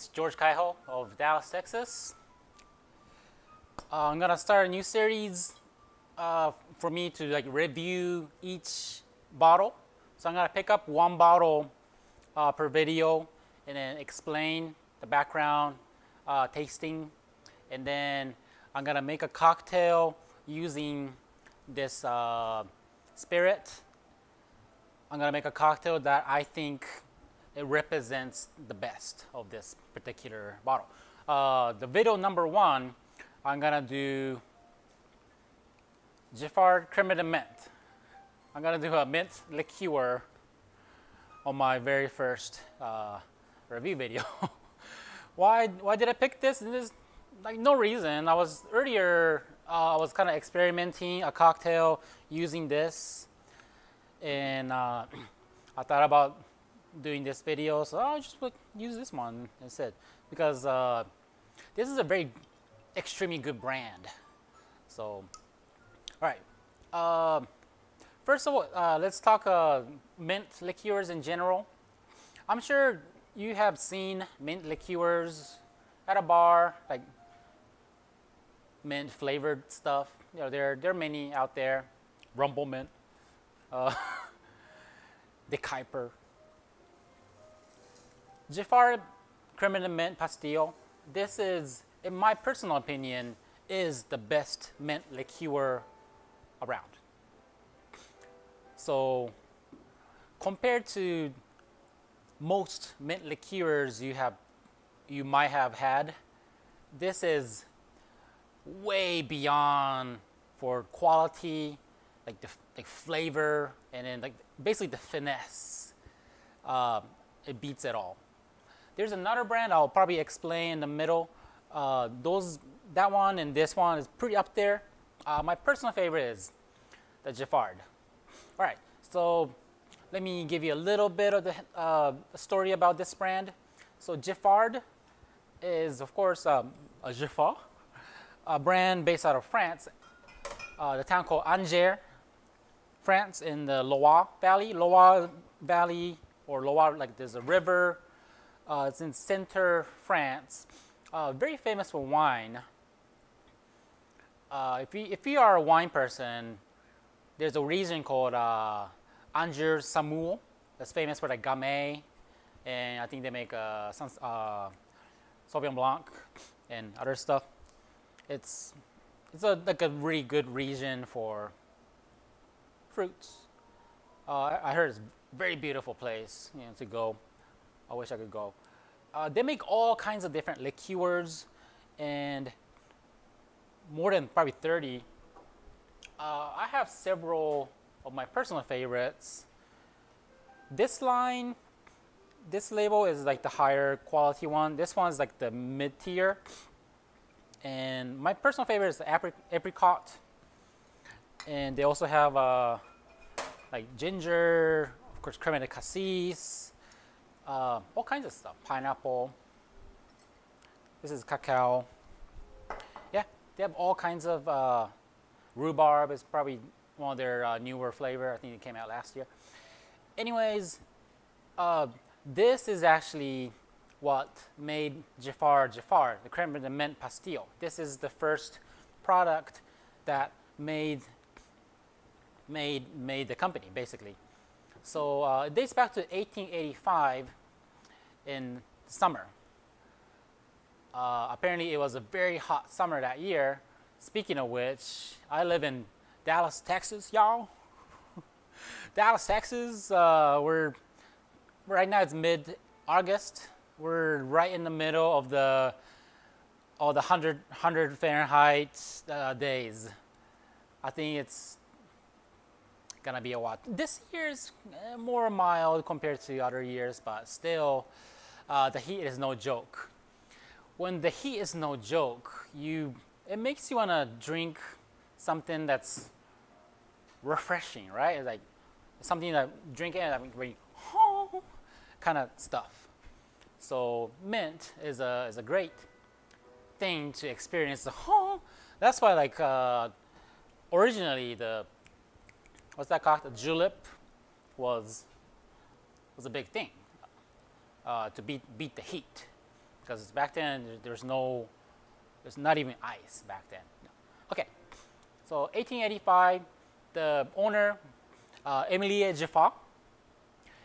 Is George Kaiho of Dallas, Texas. Uh, I'm gonna start a new series uh, for me to like review each bottle. So I'm gonna pick up one bottle uh, per video and then explain the background, uh, tasting, and then I'm gonna make a cocktail using this uh, spirit. I'm gonna make a cocktail that I think it represents the best of this particular bottle. Uh, the video number one, I'm gonna do Giffard Creme de Mint. I'm gonna do a mint liqueur on my very first uh, review video. why, why did I pick this? There's like no reason. I was earlier, uh, I was kind of experimenting a cocktail using this, and uh, I thought about doing this video, so I'll just use this one instead because uh, this is a very extremely good brand. So, all right. Uh, first of all, uh, let's talk uh, mint liqueurs in general. I'm sure you have seen mint liqueurs at a bar, like mint flavored stuff. You know, there there are many out there. Rumple Minze, uh, De Creme de Mint Pastille. This is, in my personal opinion, is the best mint liqueur around. So compared to most mint liqueurs you have you might have had, this is way beyond for quality, like the like flavor, and then like basically the finesse. Uh, it beats it all. There's another brand I'll probably explain in the middle. Uh, those, that one and this one is pretty up there. Uh, my personal favorite is the Giffard. All right, so let me give you a little bit of the uh, story about this brand. So Giffard is, of course, um, a Giffard, a brand based out of France, uh, the town called Angers, France, in the Loire Valley. Loire Valley, or Loire, like there's a river uh, it's in center France. Uh, very famous for wine. Uh, if, you, if you are a wine person, there's a region called uh, Angers Saumur that's famous for the Gamay, and I think they make uh, some, uh, Sauvignon Blanc and other stuff. It's it's a, like a really good region for fruits. Uh, I heard it's a very beautiful place you know, to go. I wish I could go. Uh, they make all kinds of different liqueurs and more than probably 30. Uh, I have several of my personal favorites. This line, this label is like the higher quality one. This one is like the mid tier. And my personal favorite is the apricot. And they also have uh, like ginger, of course, creme de cassis, uh, all kinds of stuff. Pineapple. This is cacao. Yeah, they have all kinds of uh, rhubarb is probably one of their uh, newer flavor. I think it came out last year. Anyways, uh, this is actually what made Giffard Giffard, the creme de menthe pastille. This is the first product that made made made the company basically. So uh, it dates back to 1885 in summer. Uh, apparently, it was a very hot summer that year. Speaking of which, I live in Dallas, Texas, y'all. Dallas, Texas. Uh, we're right now. It's mid-August. We're right in the middle of the all the 100, 100 Fahrenheit uh, days. I think it's gonna be a lot. This year is uh, more mild compared to the other years, but still uh, the heat is no joke. When the heat is no joke, you it makes you want to drink something that's refreshing, right? It's like something that drinking and I mean, really, kind of stuff. So mint is a is a great thing to experience the That's why like uh, originally the what's that called? The julep was was a big thing uh, to beat beat the heat, because back then there's no, there's not even ice back then. Okay, so 1885, the owner, uh, Emilie Giffard,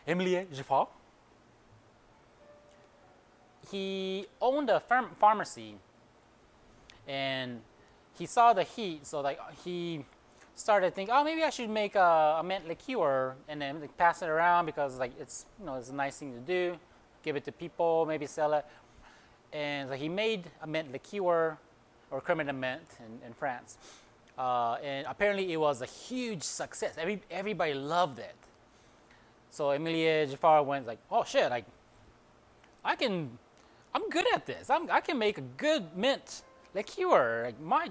Emilie Giffard, he owned a pharmacy, and he saw the heat, so like he started thinking, oh, maybe I should make a, a mint liqueur and then like, pass it around because like it's you know it's a nice thing to do. Give it to people, maybe sell it. And so he made a mint liqueur or creme de menthe in, in France. Uh, and apparently it was a huge success. Every, everybody loved it. So Emilie Giffard went like, oh shit, like I can, I'm good at this. I'm, I can make a good mint liqueur. Like my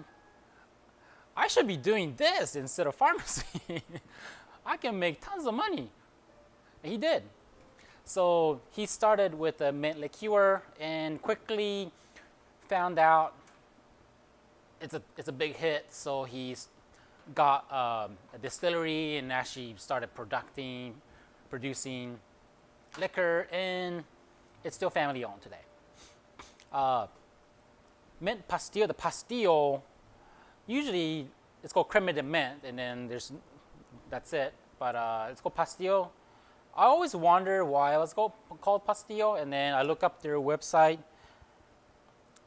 I should be doing this instead of pharmacy. I can make tons of money. He did. So he started with a mint liqueur and quickly found out it's a, it's a big hit. So he's got um, a distillery and actually started producing, producing liquor, and it's still family owned today. Uh, mint pastille, the pastille usually it's called creme de menthe, and then there's that's it. But uh, it's called pastille. I always wonder why it was called, called pastille, and then I look up their website,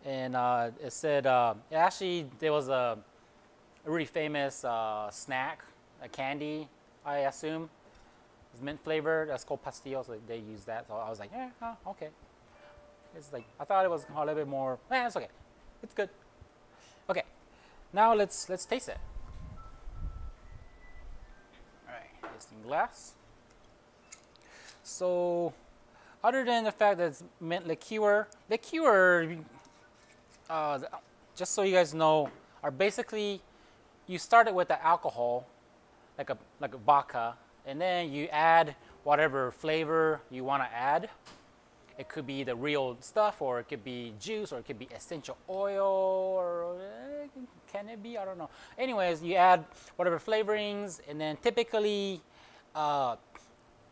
and uh, it said uh, actually there was a, a really famous uh, snack, a candy, I assume, it's mint flavor. That's called pastille, so they use that. So I was like, yeah, oh, okay. It's like I thought it was a little bit more. Eh, it's okay. It's good. Now let's let's taste it. All right, tasting glass. So, other than the fact that it's mint liqueur, liqueur, uh, just so you guys know, are basically you start it with the alcohol, like a like a vodka, and then you add whatever flavor you want to add. It could be the real stuff, or it could be juice, or it could be essential oil, or eh, can it be? I don't know. Anyways, you add whatever flavorings, and then typically uh,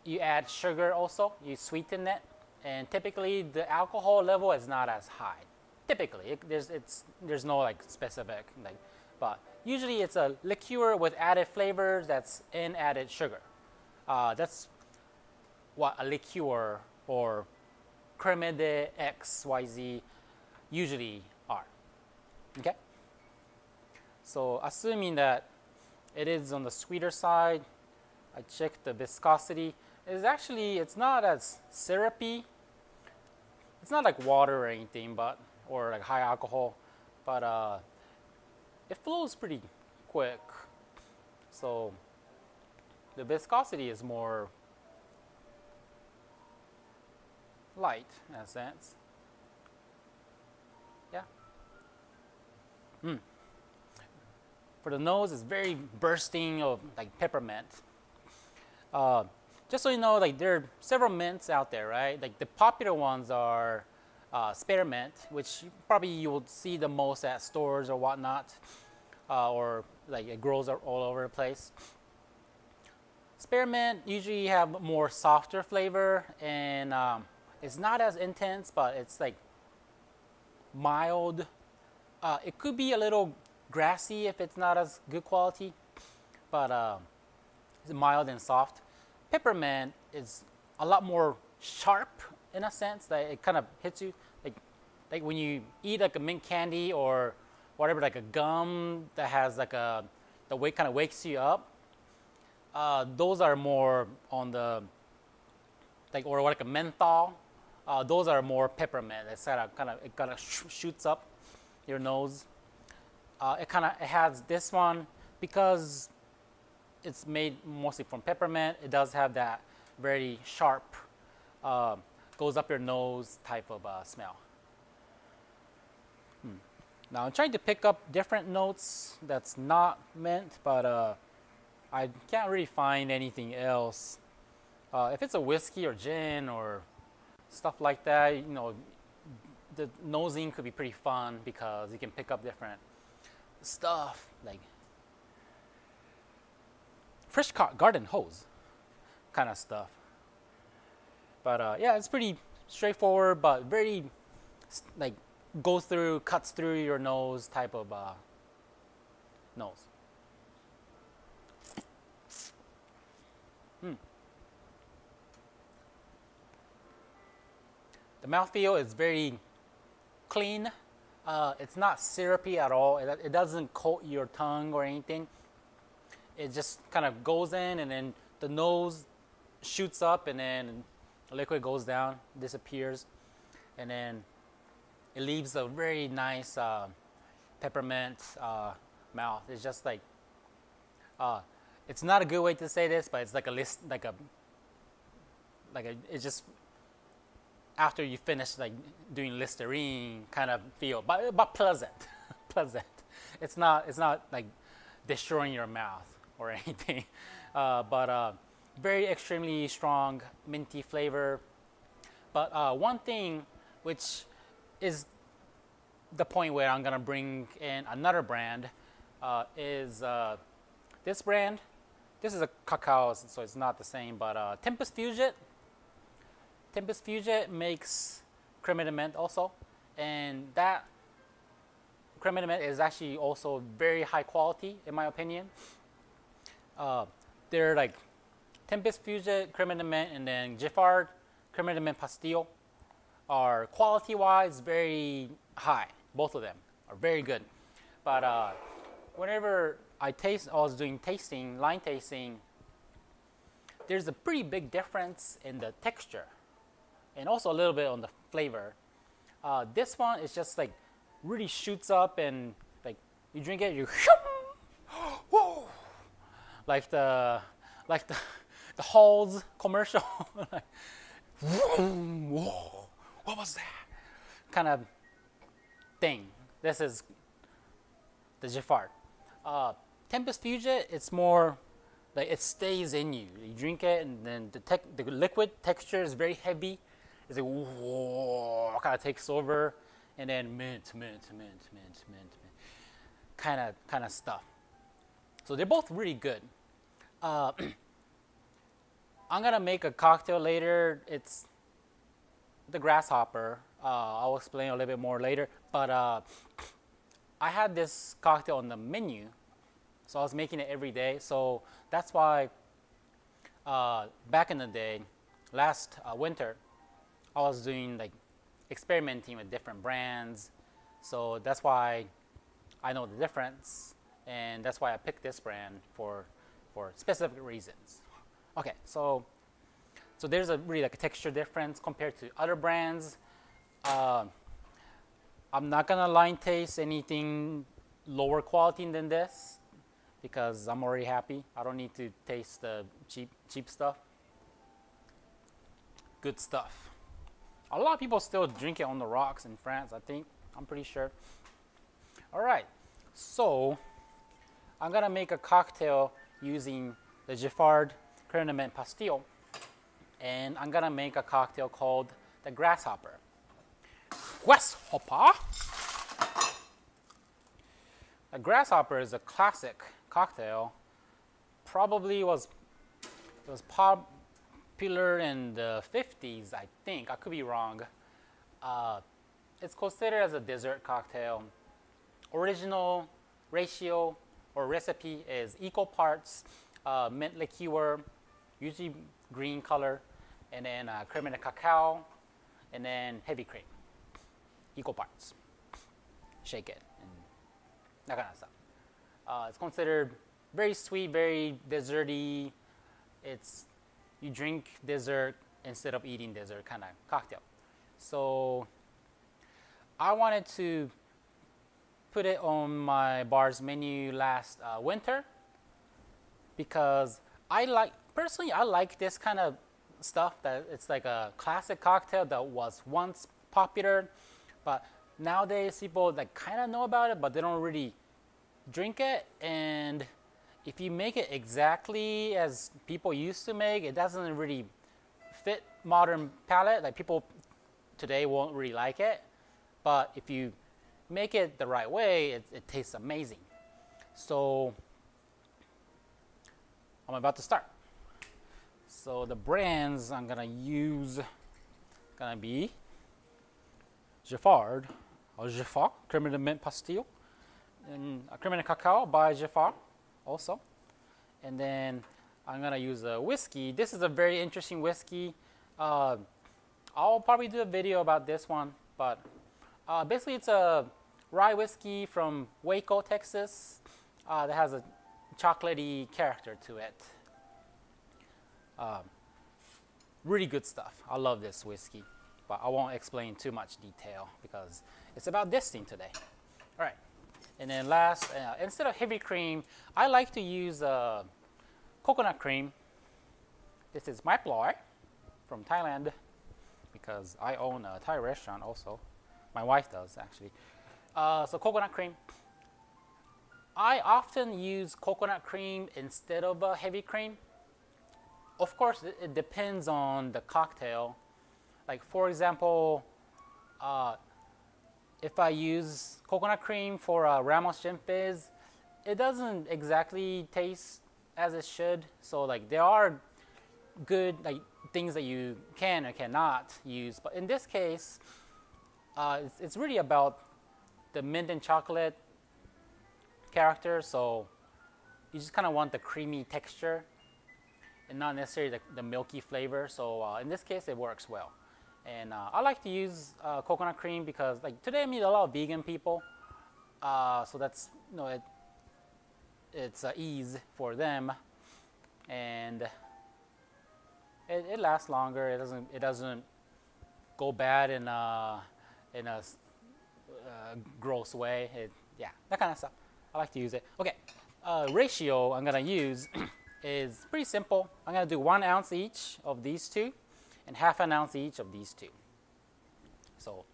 you add sugar also. You sweeten it, and typically the alcohol level is not as high. Typically, it, there's it's there's no like specific like, but usually it's a liqueur with added flavors that's in added sugar. Uh, that's what a liqueur or creme de XYZ usually are. Okay? So assuming that it is on the sweeter side, I check the viscosity. It's actually, it's not as syrupy. It's not like water or anything, but, or like high alcohol, but uh, it flows pretty quick. So the viscosity is more light in a sense. Yeah. Mm. For the nose, it's very bursting of like peppermint. Uh, just so you know, like there are several mints out there, right? Like the popular ones are uh, spearmint, which probably you will see the most at stores or whatnot, uh, or like it grows all over the place. Spearmint usually have more softer flavor and um, it's not as intense, but it's like mild. Uh, it could be a little grassy if it's not as good quality, but uh, it's mild and soft. Peppermint is a lot more sharp in a sense that it kind of hits you like like when you eat like a mint candy or whatever like a gum that has like a the way kind of wakes you up. Uh, those are more on the like or like a menthol uh, those are more peppermint. Kind of, it kind of sh shoots up your nose. Uh, it kind of it has this one because it's made mostly from peppermint. It does have that very sharp, uh, goes up your nose type of uh, smell. Hmm. Now I'm trying to pick up different notes that's not mint, but uh, I can't really find anything else. Uh, if it's a whiskey or gin or stuff like that. You know, the nosing could be pretty fun because you can pick up different stuff like fresh garden hose kind of stuff. But uh, yeah, it's pretty straightforward, but very like goes through, cuts through your nose type of uh, nose. The mouthfeel is very clean. Uh, it's not syrupy at all. It, it doesn't coat your tongue or anything. It just kind of goes in and then the nose shoots up and then the liquid goes down, disappears, and then it leaves a very nice uh, peppermint uh, mouth. It's just like, uh, it's not a good way to say this, but it's like a list, like a, like a, it's just after you finish like doing Listerine kind of feel, but but pleasant, pleasant. It's not it's not like destroying your mouth or anything, uh, but uh, very extremely strong minty flavor. But uh, one thing which is the point where I'm gonna bring in another brand uh, is uh, this brand. This is a cacao, so it's not the same, but uh, Tempus Fugit. Tempus Fugit makes creme also, and that creme is actually also very high quality in my opinion. Uh, they're like Tempus Fugit creme and then Giffard creme pastille are quality-wise very high. Both of them are very good. But uh, whenever I taste, I was doing tasting, line tasting, there's a pretty big difference in the texture and also a little bit on the flavor. Uh, this one is just like really shoots up and like you drink it, you whoa, like the like the the Halls commercial. like, whoa, what was that? Kind of thing. This is the Giffard. Uh, Tempus Fugit, it's more like it stays in you. You drink it, and then the, the liquid texture is very heavy. It's like whoa, kind of takes over, and then mint, mint, mint, mint, mint, mint, kind of kind of stuff. So they're both really good. Uh, I'm gonna make a cocktail later. It's the grasshopper. Uh, I'll explain a little bit more later. But uh, I had this cocktail on the menu, so I was making it every day. So that's why uh, back in the day, last uh, winter, I was doing like experimenting with different brands. So that's why I know the difference, and that's why I picked this brand for for specific reasons. Okay, so so there's a really like a texture difference compared to other brands. Uh, I'm not gonna line taste anything lower quality than this because I'm already happy. I don't need to taste the cheap cheap stuff. Good stuff. A lot of people still drink it on the rocks in France, I think. I'm pretty sure. All right, so I'm gonna make a cocktail using the Giffard de Pastille and I'm gonna make a cocktail called the Grasshopper. Grasshopper. A grasshopper is a classic cocktail. Probably was it was popular in the 50s, I think. I could be wrong. Uh, it's considered as a dessert cocktail. Original ratio or recipe is equal parts uh, mint liqueur, usually green color, and then uh, cream de cacao, and then heavy cream, equal parts. Shake it, and that kind of stuff. Uh, it's considered very sweet, very desserty. It's you drink dessert instead of eating dessert kind of cocktail. So I wanted to put it on my bar's menu last uh, winter because I like personally I like this kind of stuff that it's like a classic cocktail that was once popular, but nowadays people like kind of know about it, but they don't really drink it. And if you make it exactly as people used to make, it doesn't really fit modern palate. Like people today won't really like it, but if you make it the right way, it, it tastes amazing. So I'm about to start. So the brands I'm gonna use gonna be Giffard, or Giffard, Creme de Mint Pastille, and uh, a Creme de Cacao by Giffard also. And then I'm gonna use a whiskey. This is a very interesting whiskey. Uh, I'll probably do a video about this one, but uh, basically it's a rye whiskey from Waco, Texas uh, that has a chocolatey character to it. Um, really good stuff. I love this whiskey, but I won't explain too much detail because it's about this thing today. All right, and then last, uh, instead of heavy cream, I like to use uh, coconut cream. This is Mae Ploy from Thailand because I own a Thai restaurant also. My wife does actually. Uh, so coconut cream. I often use coconut cream instead of a heavy cream. Of course, it, it depends on the cocktail. Like for example, uh, if I use coconut cream for a Ramos Gin Fizz, it doesn't exactly taste as it should. So like there are good like things that you can or cannot use, but in this case, uh, it's, it's really about the mint and chocolate character. So you just kind of want the creamy texture and not necessarily the, the milky flavor. So uh, in this case, it works well. And uh, I like to use uh, coconut cream because like today I meet a lot of vegan people. Uh, so that's, you know, it, it's ease for them. And it, it, lasts longer. It doesn't, it doesn't go bad in a, in a uh, gross way. It, yeah, that kind of stuff. I like to use it. Okay, uh, ratio I'm gonna use is pretty simple. I'm gonna do one ounce each of these two and half an ounce each of these two. So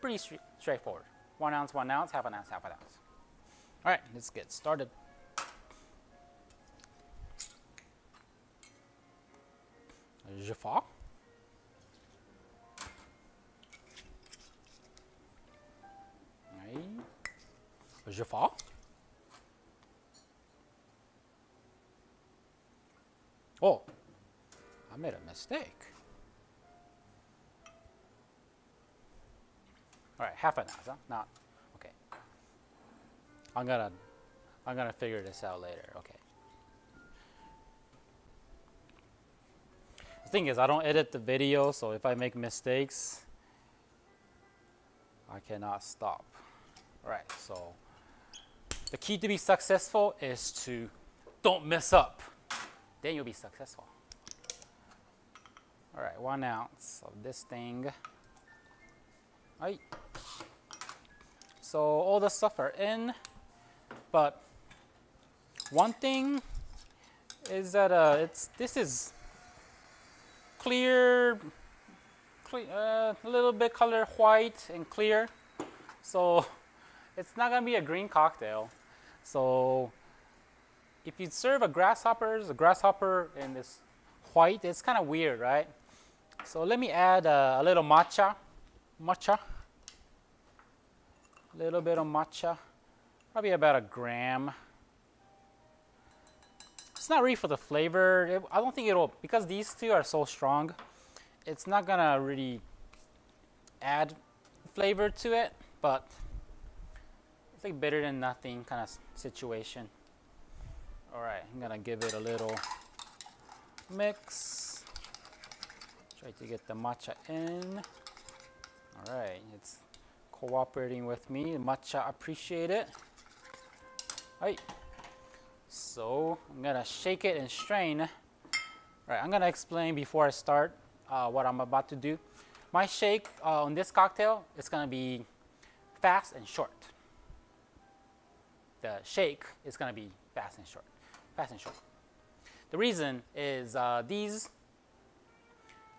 pretty straightforward. One ounce, one ounce, half an ounce, half an ounce. All right, let's get started. Jaffa. Jaffa. Oh, I made a mistake. Right, half an ounce, huh? Not, okay. I'm gonna, I'm gonna figure this out later, okay. The thing is, I don't edit the video, so if I make mistakes, I cannot stop. All right, so the key to be successful is to don't mess up. Then you'll be successful. All right, one ounce of this thing. Right. So all the stuff are in, but one thing is that uh, it's this is clear, clear uh, a little bit color white and clear. So it's not gonna be a green cocktail. So if you serve a grasshoppers, a grasshopper in this white, it's kind of weird, right? So let me add a, a little matcha, matcha, a little bit of matcha, probably about a gram. It's not really for the flavor. It, I don't think it'll, because these two are so strong, it's not gonna really add flavor to it, but it's like better than nothing kind of situation. All right, I'm gonna give it a little mix. Try to get the matcha in. All right, it's cooperating with me. Much appreciate it. All right, so I'm gonna shake it and strain. All right, I'm gonna explain before I start uh, what I'm about to do. My shake uh, on this cocktail is gonna be fast and short the shake is to be fast and short. Fast and short. The reason is uh, these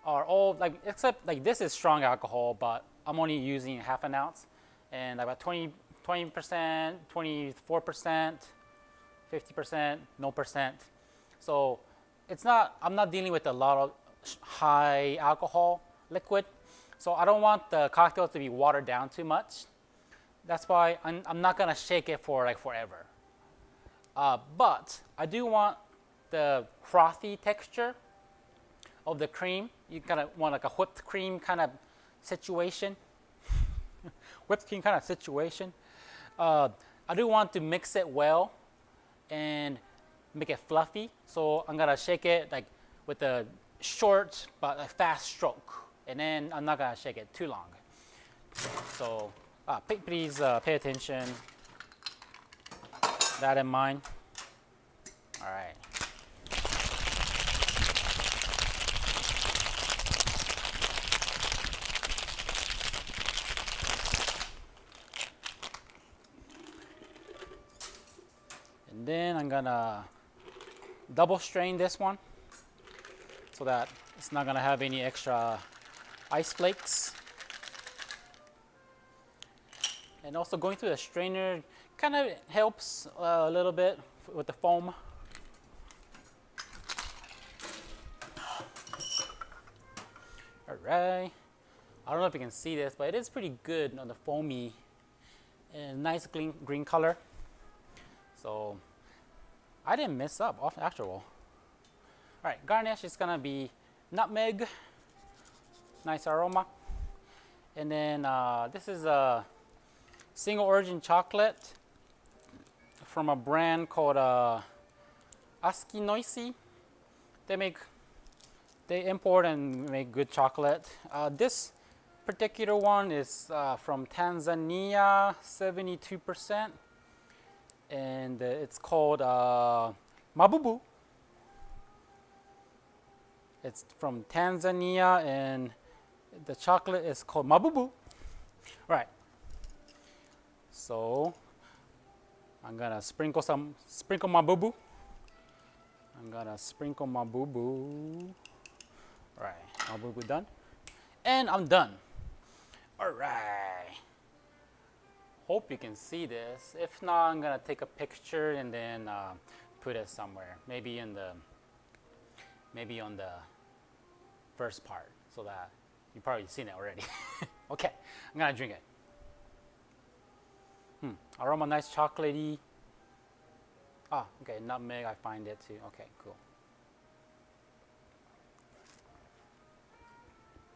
are all like except like this is strong alcohol, but I'm only using half an ounce, and about 20 20%, 24 percent, 50 percent, no percent. So it's not. I'm not dealing with a lot of high alcohol liquid, so I don't want the cocktail to be watered down too much. That's why I'm, I'm not gonna shake it for like forever. Uh, but I do want the frothy texture of the cream. You kind of want like a whipped cream kind of situation. whipped cream kind of situation. Uh, I do want to mix it well and make it fluffy. So I'm gonna shake it like with a short but a fast stroke. And then I'm not gonna shake it too long. So uh, please uh, pay attention. That in mind. All right. And then I'm gonna double strain this one so that it's not gonna have any extra ice flakes. And also going through the strainer kind of helps uh, a little bit with the foam. All right. I don't know if you can see this, but it is pretty good on the foamy and nice green, green color. So I didn't mess up after all. All right, garnish is gonna be nutmeg, nice aroma. And then uh, this is a single origin chocolate from a brand called uh, Askinosie. They make, they import and make good chocolate. Uh, this particular one is uh, from Tanzania, 72% and uh, it's called uh, Mababu. It's from Tanzania, and the chocolate is called Mababu. Right. So I'm gonna sprinkle some, sprinkle Mababu. I'm gonna sprinkle Mababu. Right, Mababu done, and I'm done. All right hope you can see this. If not, I'm gonna take a picture and then uh, put it somewhere. Maybe in the, maybe on the first part so that you've probably seen it already. okay, I'm gonna drink it. Hmm, aroma nice chocolatey. Ah, okay, nutmeg, I find it too. Okay, cool.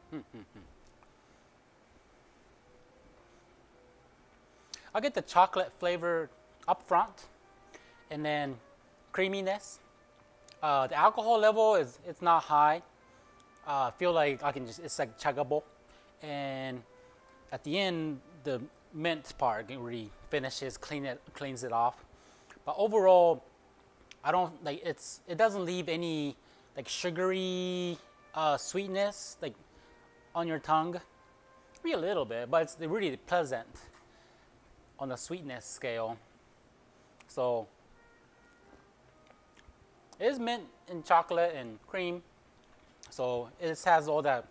Hmm, hmm, hmm. I'll get the chocolate flavor up front and then creaminess. Uh, the alcohol level is it's not high. Uh, I feel like I can just it's like chuggable, and at the end the mint part really finishes clean it cleans it off. But overall, I don't like it's it doesn't leave any like sugary uh, sweetness like on your tongue. Maybe a little bit, but it's really pleasant on the sweetness scale. So it is mint in chocolate and cream. So it has all that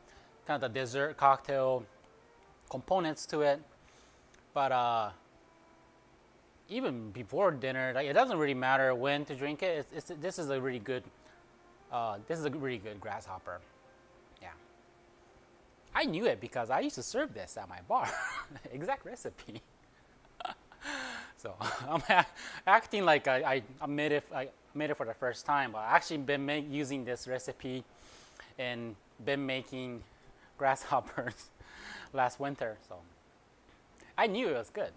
kind of the dessert cocktail components to it. But uh, even before dinner, like it doesn't really matter when to drink it. It's, it's, this is a really good. Uh, this is a really good grasshopper. Yeah. I knew it because I used to serve this at my bar. exact recipe. So I'm acting like I, I made it I made it for the first time, but I actually been make, using this recipe and been making grasshoppers last winter. So I knew it was good.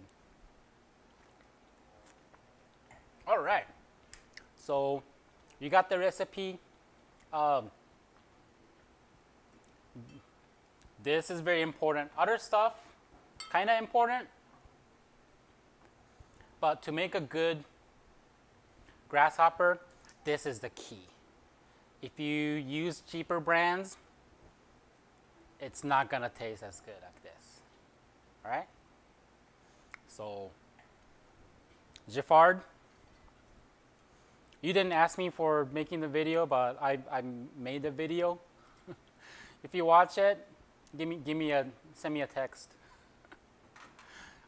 All right. So you got the recipe. Um, this is very important. Other stuff, kind of important, but to make a good grasshopper, this is the key. If you use cheaper brands, it's not gonna taste as good like this. All right? So, Giffard, you didn't ask me for making the video, but I, I made the video. if you watch it, give me, give me a, send me a text.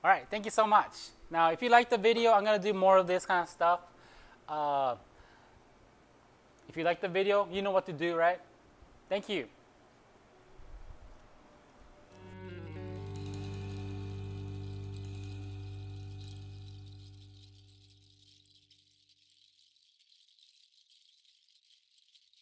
All right, thank you so much. Now, if you like the video, I'm going to do more of this kind of stuff. Uh, if you like the video, you know what to do, right? Thank you.